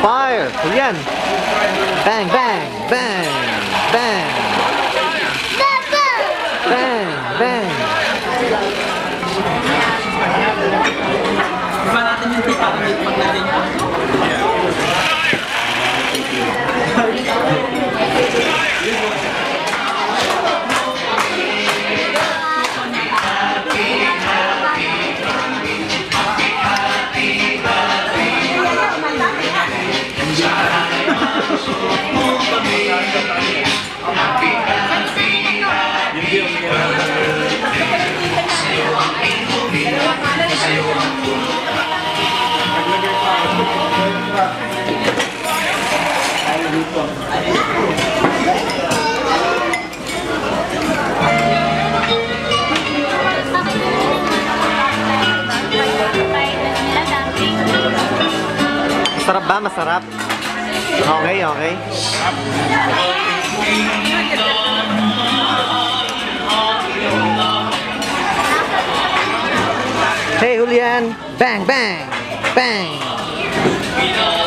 Fire! Julian! Bang, bang, bang, bang, bang, bang. Iba natin yung tipa ng Masarap ba? Masarap? Okay, okay. Hey, Julian! Bang, bang, bang! 涙